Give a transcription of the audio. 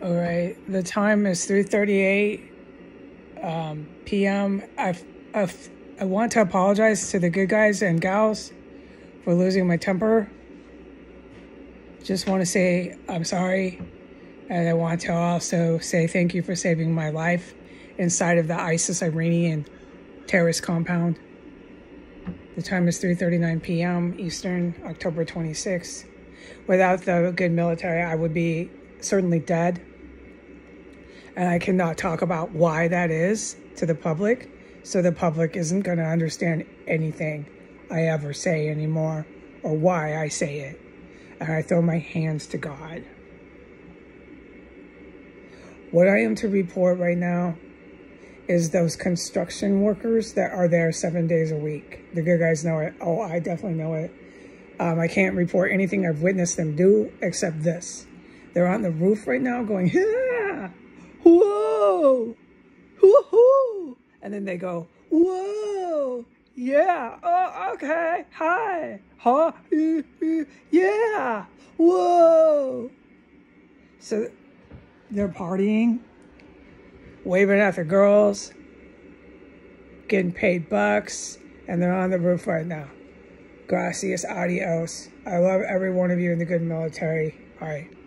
All right, the time is 3:38 um, p.m. I've, I've, I want to apologize to the good guys and gals for losing my temper. Just want to say I'm sorry, and I want to also say thank you for saving my life inside of the ISIS Iranian terrorist compound. The time is 3:39 p.m. Eastern, October 26th. Without the good military, I would be certainly dead and I cannot talk about why that is to the public. So the public isn't going to understand anything I ever say anymore or why I say it. And I throw my hands to God. What I am to report right now is those construction workers that are there seven days a week. The good guys know it. Oh, I definitely know it. Um, I can't report anything I've witnessed them do except this. They're on the roof right now going, yeah, whoa, woohoo. And then they go, whoa, yeah, oh, okay, hi, huh, yeah, whoa. So they're partying, waving at the girls, getting paid bucks, and they're on the roof right now. Gracias, adios. I love every one of you in the good military. All right.